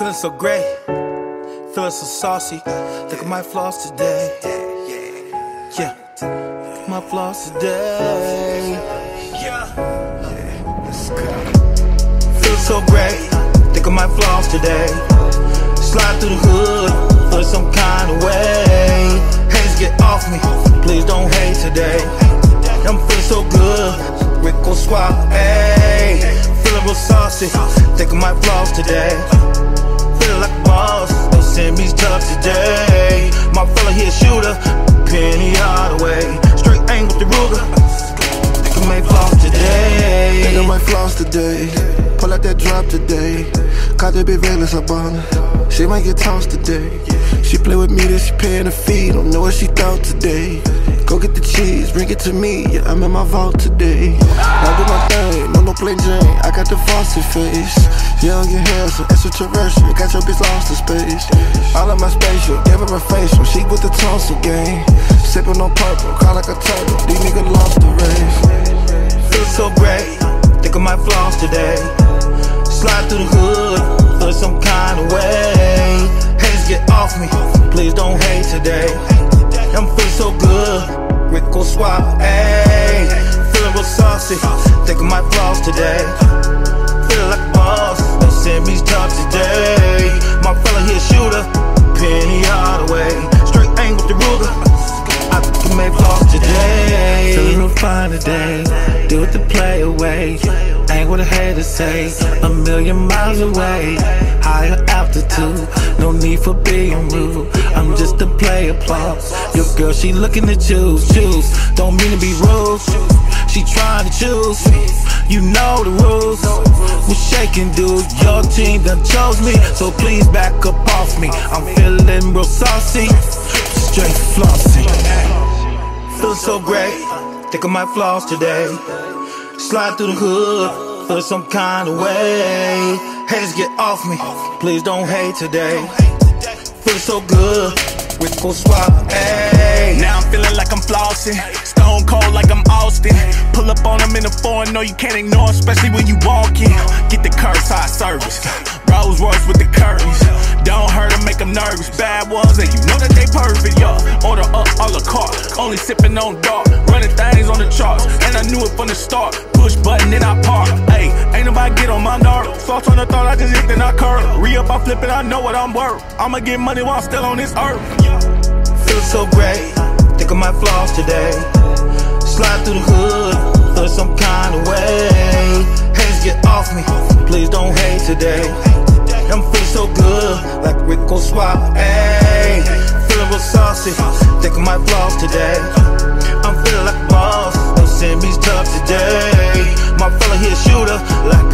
Feeling so great, feeling so saucy. Look at my flaws today. Yeah, my flaws today. Yeah, feel so great. Think of my flaws today. Slide through the hood, feel some kind of way. Haters get off me, please don't hate today. I'm feeling so good, Rico Suave. Feeling real saucy, think of my flaws today. Here shooter, Penny Hardaway. Straight aim with the Ruger, think of my flaws today. Think of my flaws today. Pull out that drop today. Caught that big Vegas up on her. She might get tossed today. She play with me, then she paying the fee. Don't know what she thought today. Go get the cheese, bring it to me. Yeah, I'm in my vault today. I do my thing, plain Jane. I got the frosted face. Young and handsome, extraterrestrial. Got your bitch lost in space. All of my spatial, her a facial. She with the tonsil game. Sipping on purple, cry like a turtle. These niggas lost the race. Feel so great, think of my flaws today. Slide through the hood, feel some kind of way. Today. Feeling like a boss, no me tough today. My fella here shooter, Penny Hardaway. Straight aim with the Ruger, I think can make flaws today. Feeling real fine today. Do it to play away. Ain't what I had to say. A million miles away. Higher No need for being rude. I'm just a player applause. Your girl, she looking to choose. Choose. Don't mean to be rude. She trying to choose. You know the rules. We're shaking, dude. Your team done chose me. So please back up off me. I'm feeling real saucy. Straight flossy. Feel so great, think my flaws today. Slide through the hood, some kind of way. Haters get off me, please don't hate today. Feel so good, Rico Suave. Now I'm feeling like I'm flossing. Stone cold like I'm Austin. Pull up on them in the foreign, no, you can't ignore, especially when you walk in. Get the curbside service. Rolls Royce with the curtains. Don't hurt them, make them nervous. Bad ones, and you know that they perfect, y'all. Order up a la carte. Only sipping on dark. Running things on the charts. And I knew it from the start. Push button, then I park. Hey, get on my nerve. Thoughts on the thought, I just hit, then I curve. Re up, I flip it, I know what I'm worth. I'ma get money while I'm still on this earth. Feel so great, think of my flaws today. Slide through the hood, feel some kind of way. Haters get off me, please don't hate today. I'm feeling so good, like Rico Suave. Feeling real saucy, think of my flaws today. I'm feeling like a boss, no send tough today. My fella here shooter, like.